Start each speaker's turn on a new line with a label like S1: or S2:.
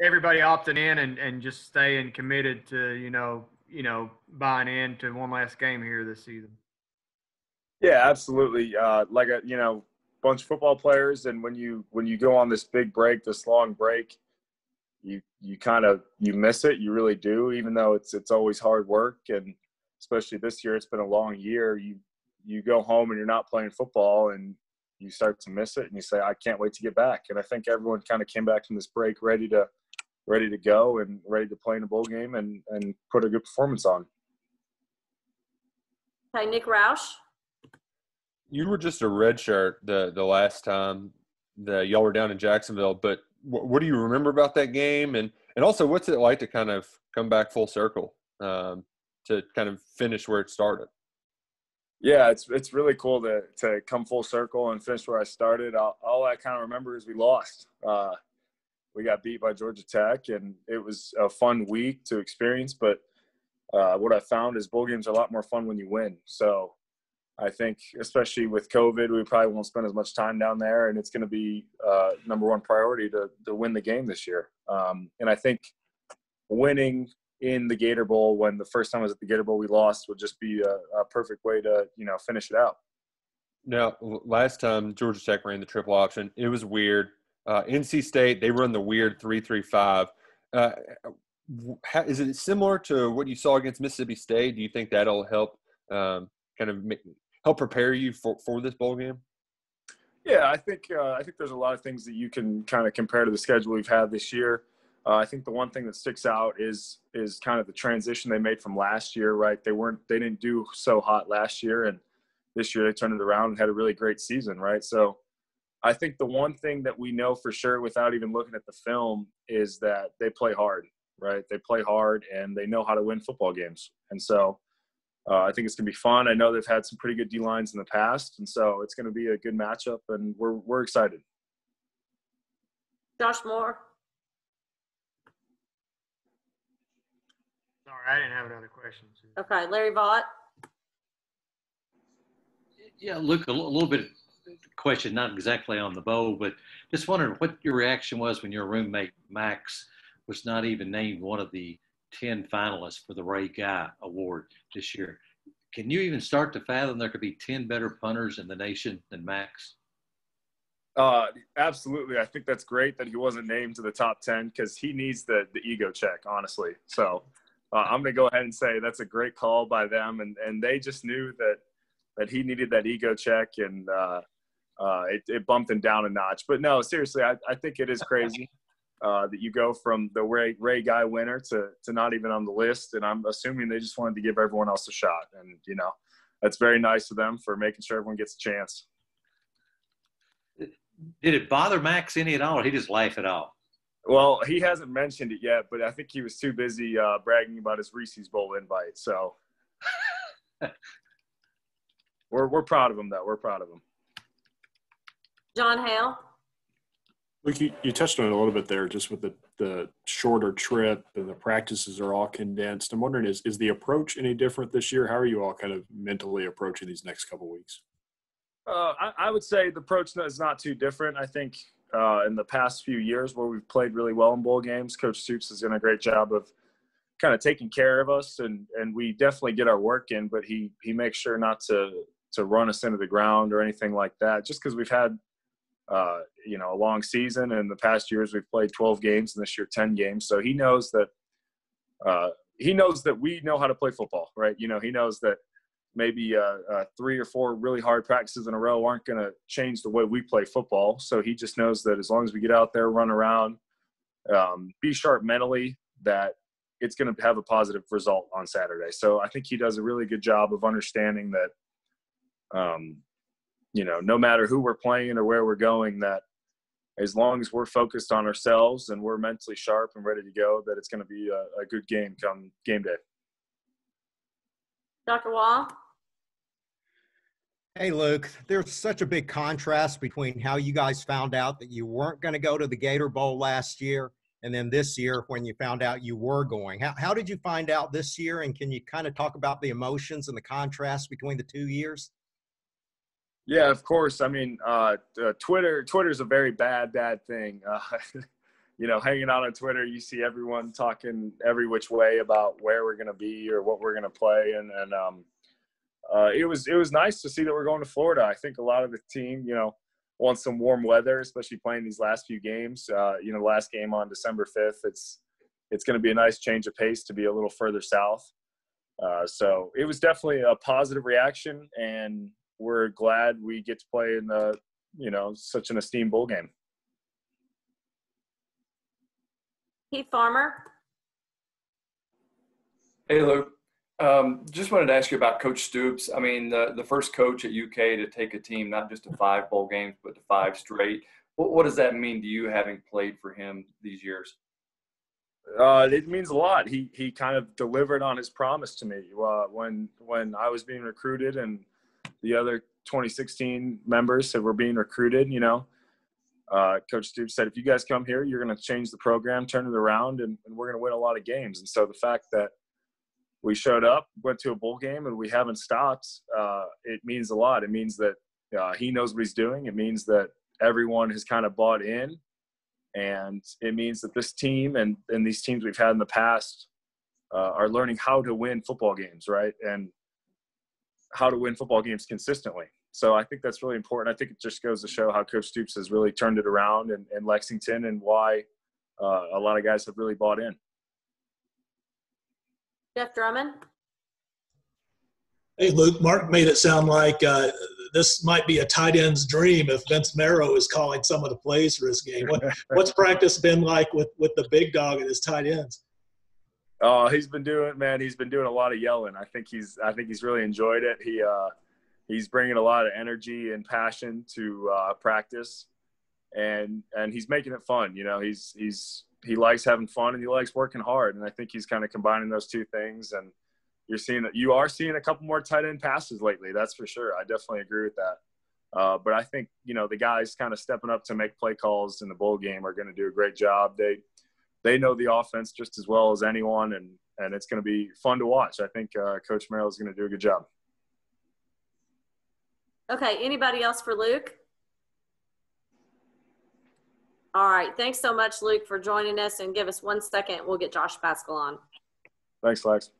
S1: everybody opting in and, and just staying committed to you know you know buying in to one last game here this season.
S2: Yeah, absolutely. Uh, like a you know bunch of football players, and when you when you go on this big break, this long break, you you kind of you miss it. You really do, even though it's it's always hard work, and especially this year, it's been a long year. You you go home and you're not playing football, and you start to miss it, and you say, I can't wait to get back. And I think everyone kind of came back from this break ready to ready to go and ready to play in a bowl game and and put a good performance on.
S3: Hi, Nick Roush.
S4: You were just a red shirt the the last time that y'all were down in Jacksonville, but what, what do you remember about that game? And and also, what's it like to kind of come back full circle um, to kind of finish where it started?
S2: Yeah, it's it's really cool to to come full circle and finish where I started. All, all I kind of remember is we lost. Uh, we got beat by Georgia Tech, and it was a fun week to experience. But uh, what I found is bowl games are a lot more fun when you win. So I think, especially with COVID, we probably won't spend as much time down there, and it's going to be uh, number one priority to to win the game this year. Um, and I think winning in the Gator Bowl when the first time I was at the Gator Bowl we lost would just be a, a perfect way to you know finish it out.
S4: Now, last time Georgia Tech ran the triple option, it was weird. Uh, NC State they run the weird three three five. Uh, how, is it similar to what you saw against Mississippi State? Do you think that'll help um, kind of make, help prepare you for, for this bowl game?
S2: Yeah, I think uh, I think there's a lot of things that you can kind of compare to the schedule we've had this year. Uh, I think the one thing that sticks out is is kind of the transition they made from last year. Right, they weren't they didn't do so hot last year, and this year they turned it around and had a really great season. Right, so I think the one thing that we know for sure without even looking at the film is that they play hard. Right, they play hard and they know how to win football games, and so. Uh, I think it's going to be fun. I know they've had some pretty good D lines in the past, and so it's going to be a good matchup, and we're we're excited.
S3: Josh Moore.
S1: Sorry, I didn't have another question.
S3: Okay, Larry Vaught.
S5: Yeah, look, a little bit question, not exactly on the bowl, but just wondering what your reaction was when your roommate Max was not even named one of the 10 finalists for the Ray Guy Award this year. Can you even start to fathom there could be 10 better punters in the nation than Max?
S2: Uh, absolutely. I think that's great that he wasn't named to the top 10 because he needs the, the ego check, honestly. So uh, I'm going to go ahead and say that's a great call by them, and and they just knew that that he needed that ego check, and uh, uh, it, it bumped him down a notch. But no, seriously, I, I think it is crazy uh, that you go from the Ray Ray Guy winner to to not even on the list, and I'm assuming they just wanted to give everyone else a shot, and you know that's very nice of them for making sure everyone gets a chance.
S5: Did it bother Max any at all, or he just laugh it off?
S2: Well, he hasn't mentioned it yet, but I think he was too busy uh, bragging about his Reese's Bowl invite. So we're we're proud of him, though. We're proud of him.
S3: John Hale.
S6: Look, you, you touched on it a little bit there, just with the, the shorter trip and the practices are all condensed. I'm wondering, is is the approach any different this year? How are you all kind of mentally approaching these next couple weeks?
S2: Uh, I, I, would say the approach is not too different. I think uh, in the past few years where we've played really well in bowl games. Coach Stoops has done a great job of kind of taking care of us, and and we definitely get our work in. But he he makes sure not to to run us into the ground or anything like that. Just because we've had uh, you know a long season, and the past years we've played 12 games, and this year 10 games. So he knows that. Uh, he knows that we know how to play football, right? You know, he knows that maybe uh, uh, three or four really hard practices in a row aren't going to change the way we play football. So he just knows that as long as we get out there, run around, um, be sharp mentally, that it's going to have a positive result on Saturday. So I think he does a really good job of understanding that, um, you know, no matter who we're playing or where we're going, that as long as we're focused on ourselves and we're mentally sharp and ready to go, that it's going to be a, a good game come game day.
S3: Dr. Wall.
S7: Hey, Luke, there's such a big contrast between how you guys found out that you weren't going to go to the Gator Bowl last year and then this year when you found out you were going. How, how did you find out this year? And can you kind of talk about the emotions and the contrast between the two years?
S2: Yeah, of course. I mean, uh, uh, Twitter Twitter's a very bad, bad thing. Uh, you know, hanging out on Twitter, you see everyone talking every which way about where we're going to be or what we're going to play, and and um, uh, it was it was nice to see that we're going to Florida. I think a lot of the team, you know, wants some warm weather, especially playing these last few games. Uh, you know, last game on December fifth, it's it's going to be a nice change of pace to be a little further south. Uh, so it was definitely a positive reaction, and we're glad we get to play in the you know such an esteemed bowl game.
S3: Keith Farmer.
S8: Hey, Luke. Um, just wanted to ask you about Coach Stoops. I mean, the, the first coach at UK to take a team not just to five bowl games, but to five straight. What, what does that mean to you, having played for him these years?
S2: Uh, it means a lot. He he kind of delivered on his promise to me uh, when when I was being recruited and the other 2016 members that were being recruited. You know, uh, Coach Stoops said, if you guys come here, you're going to change the program, turn it around, and, and we're going to win a lot of games. And so the fact that we showed up, went to a bowl game, and we haven't stopped, uh, it means a lot. It means that uh, he knows what he's doing. It means that everyone has kind of bought in. And it means that this team and, and these teams we've had in the past uh, are learning how to win football games, right? And how to win football games consistently. So I think that's really important. I think it just goes to show how Coach Stoops has really turned it around in, in Lexington and why uh, a lot of guys have really bought in.
S3: Jeff Drummond.
S9: Hey, Luke, Mark made it sound like uh, this might be a tight end's dream if Vince Marrow is calling some of the plays for his game. What, what's practice been like with, with the big dog and his tight ends?
S2: Oh, he's been doing, man. He's been doing a lot of yelling. I think he's, I think he's really enjoyed it. He, uh, he's bringing a lot of energy and passion to uh, practice, and and he's making it fun. You know, he's he's he likes having fun and he likes working hard, and I think he's kind of combining those two things. And you're seeing that you are seeing a couple more tight end passes lately. That's for sure. I definitely agree with that. Uh, but I think you know the guys kind of stepping up to make play calls in the bowl game are going to do a great job. They they know the offense just as well as anyone, and and it's going to be fun to watch. I think uh, Coach Marrow is going to do a good job.
S3: Okay, anybody else for Luke? All right, thanks so much, Luke, for joining us. And give us one second. We'll get Josh Paschal on.
S2: Thanks, Lex.